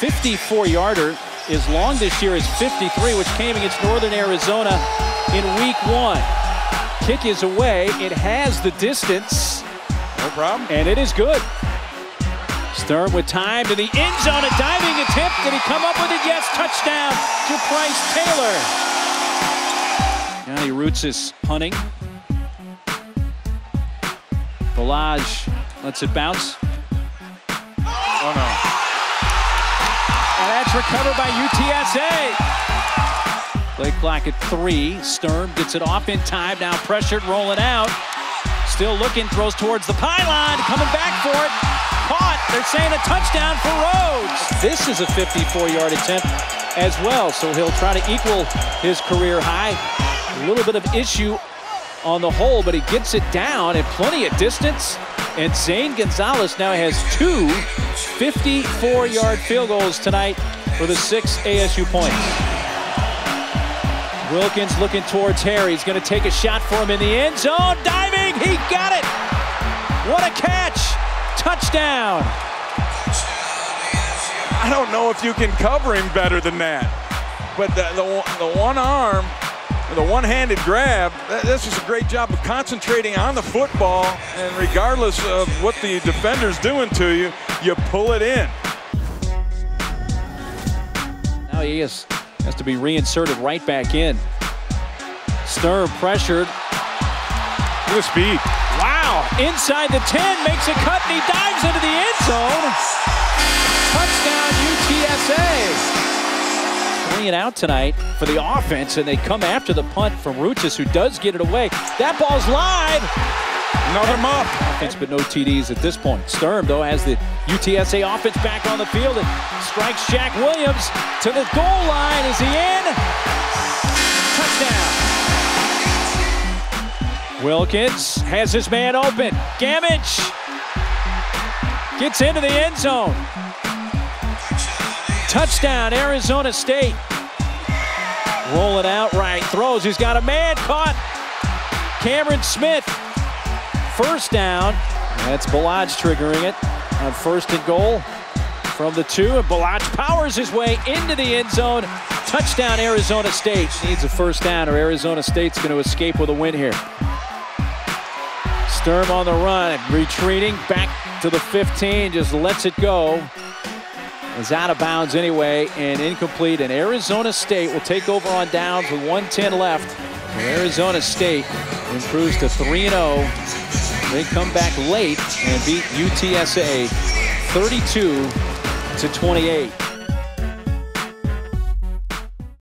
54-yarder. His this year is 53, which came against Northern Arizona in week one. Kick is away. It has the distance. No problem. And it is good. Sturm with time to the end zone. A diving attempt. Did he come up with it? Yes. Touchdown to Price Taylor. Now he roots his punting. Ballage lets it bounce. Oh, no. And that's recovered by UTSA. Play clock at three. Sturm gets it off in time. Now pressured, rolling out. Still looking, throws towards the pylon. Coming back for it. Caught. They're saying a touchdown for Rhodes. This is a 54-yard attempt as well, so he'll try to equal his career high. A little bit of issue on the hole, but he gets it down at plenty of distance. And Zane Gonzalez now has two 54-yard field goals tonight for the six ASU points. Wilkins looking towards Harry. He's going to take a shot for him in the end zone. Diving, he got it. What a catch. Touchdown. I don't know if you can cover him better than that. But the, the, the one arm, the one-handed grab, this is a great job of concentrating on the football. And regardless of what the defender's doing to you, you pull it in. Now he is, has to be reinserted right back in. Sturm pressured. Look at speed. Wow, inside the 10, makes a cut, and he dives into the end zone. Touchdown UTSA. Three and out tonight for the offense, and they come after the punt from Ruchis, who does get it away. That ball's live. Another muff. Offense, but no TDs at this point. Sturm, though, has the UTSA offense back on the field and strikes Jack Williams to the goal line. Is he in? Touchdown. Wilkins has his man open. Gamage gets into the end zone. Touchdown, Arizona State. Roll it out right, throws. He's got a man caught. Cameron Smith. First down. That's Ballage triggering it on first and goal from the two. And Ballage powers his way into the end zone. Touchdown, Arizona State. Needs a first down, or Arizona State's going to escape with a win here. Sturm on the run, retreating back to the 15, just lets it go. Is out of bounds anyway and incomplete. And Arizona State will take over on downs with 110 left. And Arizona State improves to 3 0. They come back late and beat UTSA 32 to 28.